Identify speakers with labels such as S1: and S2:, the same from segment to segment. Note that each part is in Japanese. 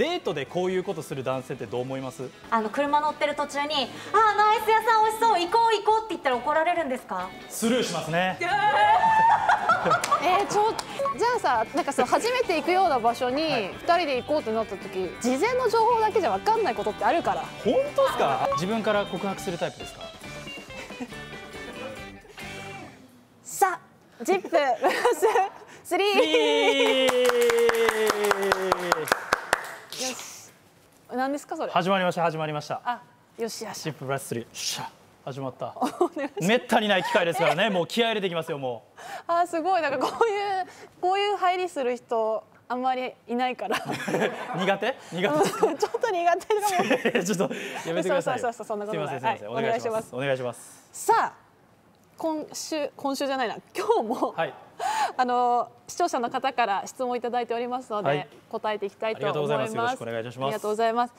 S1: デートでこういうことする男性ってどう思います？
S2: あの車乗ってる途中に「ああのアイス屋さん美味しそう行こう行こう」って言ったら怒られるんですか？
S1: スルーしますね。
S3: えー、ちょじゃあさなんかそう初めて行くような場所に2人で行こうってなった時事前の情報だけじゃ分かんないことってあるから。
S1: 本当ですか？自分から告白するタイプですか？
S3: さあジッププラ ス3よし何ですかそれ？
S1: 始まりました始まりました。
S3: あよしよし。
S1: シッププラス3しゃ。始まった。めったにない機会ですからね。もう気合い入れてきますよも
S3: あすごい。なんかこういうこういう入りする人あんまりいないから。ちょ
S1: う苦手？苦手？ですか
S3: っと苦手かも
S1: ちょっとやめてください
S3: そうそうそうそんなことない。
S1: すいませんすいません、
S3: はい
S1: お願いします。お願いします。
S3: さあ今週今週じゃないな。今日も、
S1: はい
S3: あの視聴者の方から質問をいただいておりますので、
S1: はい。
S3: 答えていきたいと
S1: ありがとう
S3: 思います。
S1: ございます。よろしくお願いいたします。
S3: ありがとうございます。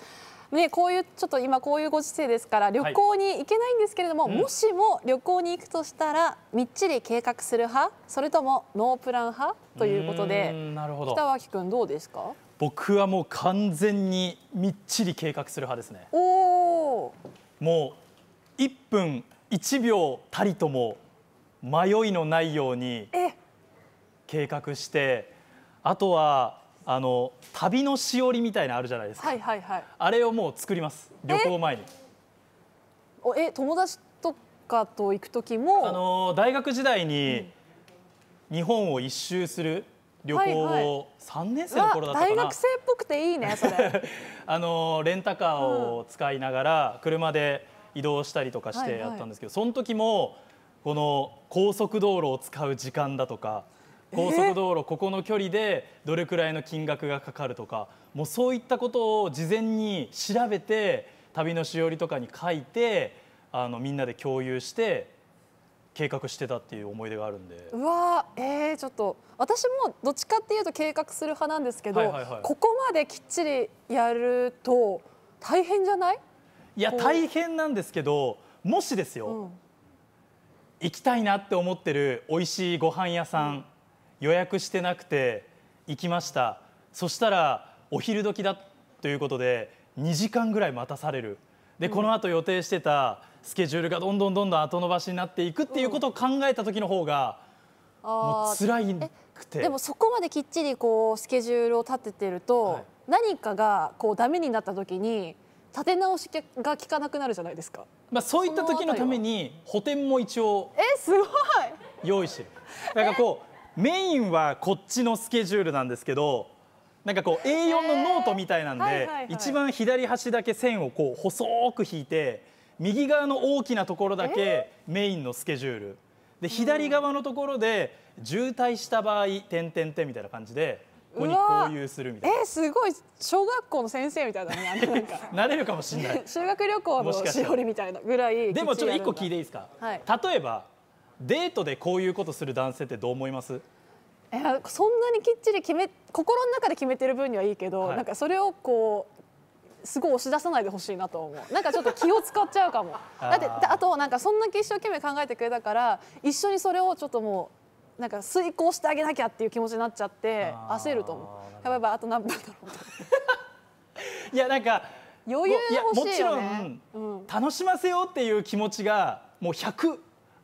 S3: ね、こういうちょっと今こういうご時世ですから旅行に行けないんですけれども、もしも旅行に行くとしたらみっちり計画する派？それともノープラン派？ということで北脇君どうですか？
S1: 僕はもう完全にみっちり計画する派ですね。
S3: おお
S1: もう1分1秒たりとも迷いのないように
S3: え
S1: 計画してあとはあの旅のしおりみたいなのあるじゃないですか、
S3: はいはいはい。
S1: あれをもう作ります。旅行前に。
S3: おえ友達とかと行く時も？
S1: あの大学時代に日本を一周する旅行
S3: はいは
S1: を3年生の頃だったかな、
S3: 大学生っぽくていいねそれ。
S1: あのレンタカーを使いながら車で移動したりとかして
S3: はいはい。
S1: やったんですけど、その時もこの高速道路を使う時間だとか高速道路ここの距離でどれくらいの金額がかかるとかもうそういったことを事前に調べて旅のしおりとかに書いてあのみんなで共有して計画してたっていう思い出があるんで。
S3: うわーえー、ちょっと私もどっちかっていうと計画する派なんですけど、
S1: はいはいはい。
S3: ここまできっちりやると大変じゃない、
S1: いや大変なんですけどもしですよ、
S3: うん、
S1: 行きたいなって思ってる美味しいご飯屋さん、予約してなくて行きました。そしたらお昼時だということで2時間ぐらい待たされる。で、この後予定してたスケジュールがどんどんどんどん後延ばしになっていくっていうことを考えた時の方がもう辛いくて。
S3: でもそこまできっちりこうスケジュールを立ててると、
S1: はい。
S3: 何かがこうダメになった時に立て直しが効かなくなるじゃないですか。
S1: まあ、そういった時のために補填も一応
S3: えすごい。
S1: 用意してる。だからこうメインはこっちのスケジュールなんですけどなんかこう A4 のノートみたいなんで、
S3: はいはいはい。
S1: 一番左端だけ線をこう細く引いて右側の大きなところだけメインのスケジュール。で左側のところで渋滞した場合点点点みたいな感じでここに
S3: うわ
S1: 共有するみたいな。
S3: えすごい小学校の先生みたいだねなんか。
S1: なれるかもしれない。
S3: 修学旅行の
S1: もし
S3: おりみたいなぐらい
S1: でもちょっと一個聞いていい
S3: て
S1: ですか、
S3: はい。
S1: 例えばデートでこういうことする男性ってどう思います？
S3: えそんなにきっちり決め心の中で決めてる分にはいいけど、
S1: はい。
S3: なんかそれをこうすごい押し出さないでほしいなと思う。なんかちょっと気を使っちゃうかも。だって
S1: あ
S3: となんかそんだけ一生懸命考えてくれたから一緒にそれをちょっともうなんか遂行してあげなきゃっていう気持ちになっちゃって焦ると思う。やばいやばいあと何分だろう
S1: いやなんか
S3: 余裕欲しいよ
S1: も
S3: ね
S1: もちろん、
S3: うん。
S1: 楽しませようっていう気持ちがもう100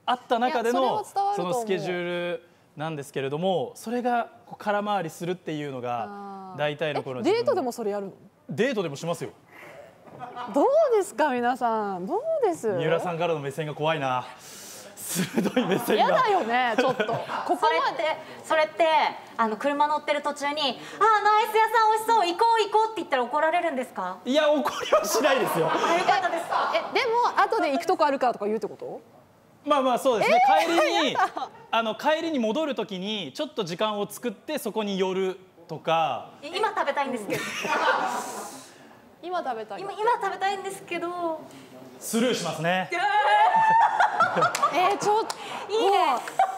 S1: あった中でのそのスケジュールなんですけれどもそれが空回りするっていうのが大体のこの
S3: えデートで
S1: も
S3: もそれやるの？
S1: デートでもしますよ。
S3: どうですか皆さん。どうです？
S1: 三浦さんからの目線が怖いな。鋭い目線が。
S3: 嫌だよね ちょっと。ここ
S2: それ
S3: まで
S2: ってそれってあの車乗ってる途中に「ああのアイス屋さん美味しそう行こう行こう」って言ったら怒られるんですか？
S1: いや怒りはしないですよ。
S2: あよかったです。
S3: えでも後で行くとこあるからとか言うってこと？
S1: まあまあそうですね、帰りにあの帰りに戻る時にちょっと時間を作ってそこに寄るとか。
S2: 今食べたいんですけど。
S3: 今食べたい
S2: 今今食べたいんですけど。
S1: スルーしますね。
S3: えー、ちょっといいね。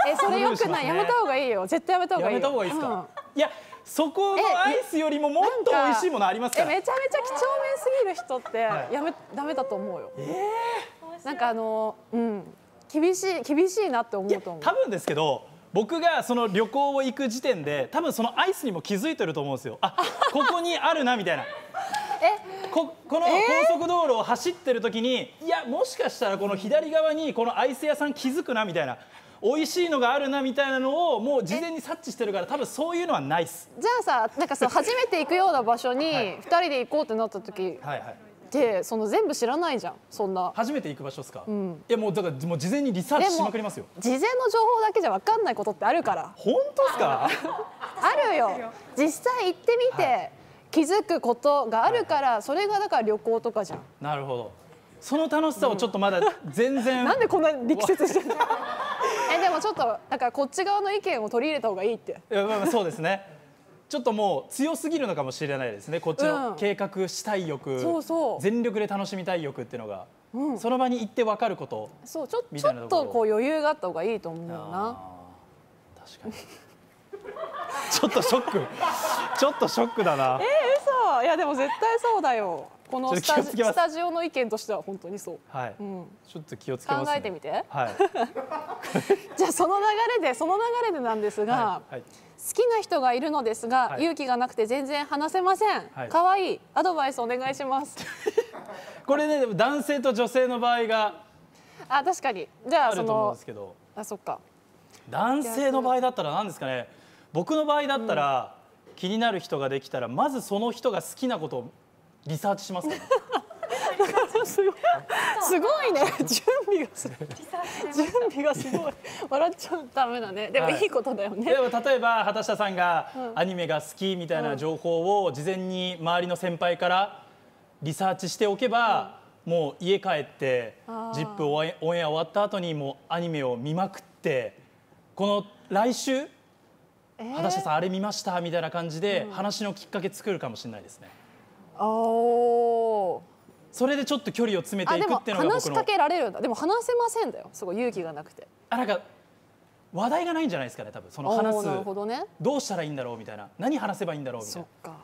S3: えそれよくない。やめた方がいいよ。絶対やめた方
S1: や
S3: がいい
S1: めた方がいいですか、
S3: うん。
S1: いやそこのアイスよりももっと美味しいものありますから。
S3: えめちゃめちゃ几帳面すぎる人って
S1: はい。
S3: やめ、ダメだと思うよ。なんかあのうん厳しい厳しいなって思うと思う。
S1: 多分ですけど僕がその旅行を行く時点で多分そのアイスにも気づいてると思うんですよ。あここにあるなみたいな。ここの高速道路を走ってる時に、いやもしかしたらこの左側にこのアイス屋さん気づくなみたいな。美味しいのがあるなみたいなのをもう事前に察知してるから多分そういうのはないっす。
S3: じゃあさなんかそう初めて行くような場所に
S1: はい
S3: 2人で行こうってなった時
S1: はいはい
S3: ってその全部知らないじゃんそんな。
S1: 初めて行く場所ですか、
S3: ん。
S1: いやもうだからもう事前にリサーチしまくりますよ。
S3: 事前の情報だけじゃ分かんないことってあるから。
S1: 本当ですか？
S3: あるよ。実際行ってみて、
S1: は
S3: 気づくことがあるから、それがだから旅行とかじゃん。
S1: なるほど。その楽しさをちょっとまだ全然、
S3: なんでこんな力説してるの？えでもちょっとだからこっち側の意見を取り入れた方がいいって。
S1: いやまあまあそうですねちょっともう強すぎるのかもしれないですね。こっち
S3: うん。
S1: の計画したい欲、
S3: そうそう。
S1: 全力で楽しみたい欲っていうのが、
S3: うん。
S1: その場に行って分かること。
S3: そうちょ
S1: み
S3: ちょっ
S1: とこ
S3: う余裕があった方がいいと思うな。
S1: 確かに。ちょっとショック。ちょっとショックだな。
S3: え嘘。いやでも絶対そうだよ。このスタジオの意見としては本当にそう、
S1: はい、
S3: うん、
S1: ちょっと気をつけます、ね、
S3: 考えてみて。
S1: はい。
S3: じゃあその流れでその流れでなんですが、
S1: はい。はい。
S3: 好きな人がいるのですが、
S1: はい。
S3: 勇気がなくて全然話せません。
S1: はい。
S3: 可愛、い。アドバイスお願いします。
S1: これねでも男性と女性の場合が
S3: あ確かに。じゃあそ
S1: あると思うん
S3: の
S1: ですけど。
S3: あそっか。
S1: 男性の場合だったら何ですかね。僕の場合だったら、気になる人ができたらまずその人が好きなことをリサーチしますから
S3: すごい。すごいね。準備がすごい。準備がすごい。笑っちゃうダメだね。でも
S1: はい
S3: いいことだよね、
S1: でも例えば畑下さんがアニメが好きみたいな情報を事前に周りの先輩からリサーチしておけば、もう家帰って
S3: あー「
S1: ジップオンエア終わった後にもうアニメを見まくってこの来週
S3: えー？
S1: 畑下さんあれ見ましたみたいな感じで話のきっかけ作るかもしれないですね。
S3: おー
S1: それでちょっと距離を詰めていくっていうのが僕の
S3: 話しかけられるんだ。でも話せませんだよ。すごい勇気がなくて。
S1: あなんか話題がないんじゃないですかね多分。その話す。
S3: なるほどね。
S1: どうしたらいいんだろうみたいな。何話せばいいんだろうみたい
S3: そっ
S1: な。
S3: か。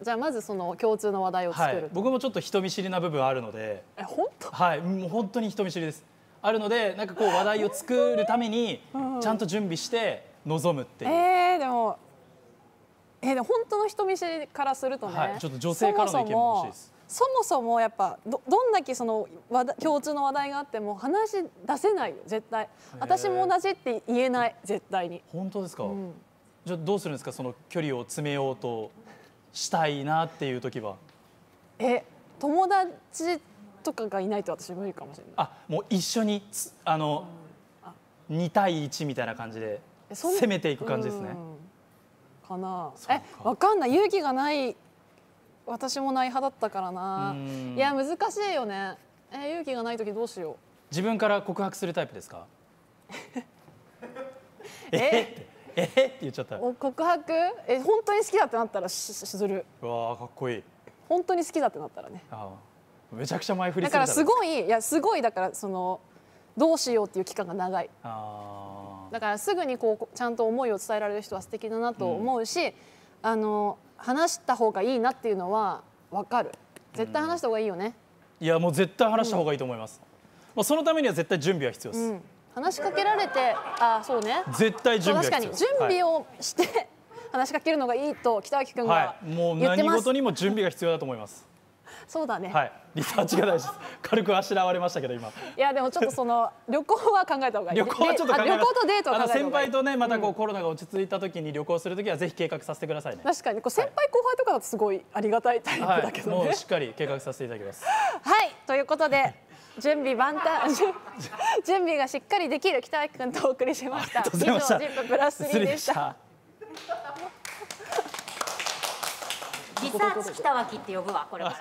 S3: じゃあまずその共通の話題を
S1: はい。
S3: 作る、、
S1: 僕もちょっと人見知りな部分あるので、
S3: え本当？
S1: はい、もう本当に人見知りです。あるので、なんかこう話題を作るために
S3: ん
S1: ちゃんと準備して臨むっていう。
S3: えー、でもえー、でも本当の人見知りからするとね、
S1: はい。ちょっと女性からの意見も欲しいです
S3: そもそもやっぱどどんだけその話題共通の話題があっても話出せないよ絶対。私も同じって言えない。絶対に、
S1: 本当ですか？
S3: うん、
S1: じゃあどうするんですか、その距離を詰めようとしたいなっていう時は？
S3: え友達とかがいないと私無理かもしれない。
S1: あ、もう一緒につあの2対1みたいな感じで攻めていく感じですね。
S3: うん。かな。えわかんない。勇気がない私もない派だったからな。
S1: うん。
S3: いや難しいよね。え勇気がない時どうしよ
S1: 自分から告白するタイプですか？え？
S3: え？
S1: ってえ？って言っちゃった。
S3: 告白？え本当に好きだってなったらししする。
S1: うわーかっこいい。
S3: 本当に好きだってなったらね。
S1: あーめちゃくちゃ前振り
S3: だからす
S1: い。
S3: ごいいやすごいだからそのどうしようっていう期間が長い。だからすぐにこうちゃんと思いを伝えられる人は素敵だなと思うし、あの話した方がいいなっていうのは分かる。絶対話した方がいいよね、
S1: いやもう絶対話した方がいいと思います。まあそのためには絶対準備は必要です。
S3: うん、話しかけられてあそうね。
S1: 絶対準備。
S3: 確かに。準備をして、話しかけるのがいいと北脇君
S1: はい、
S3: が
S1: はい、もう
S3: 言ってます、
S1: 何事にも準備が必要だと思います。
S3: そうだね、
S1: はい、リサーチが大事です。軽くあしらわれましたけど今。
S3: い、やでもちょっとその旅行は考えた方がいい、ね、
S1: 旅行はちょっと考え
S3: 旅行とデートは考えた方がいい
S1: 先輩とねまたこうコロナが落ち着いた時に旅行する時はぜひ計画させてくださいね。
S3: 確かにこう先輩後輩とかだとすごいありがたいタイプ
S1: はい、
S3: だけどね、はい
S1: もうしっかり計画させていただきます。
S3: ということで準備万端準準備がしっかりできる北脇君とお送りしました
S1: ありがとうございました
S3: 以上ジッププラス3
S1: 失礼
S3: でし
S1: でしたた。
S2: リサーチ北脇って呼ぶわこれは。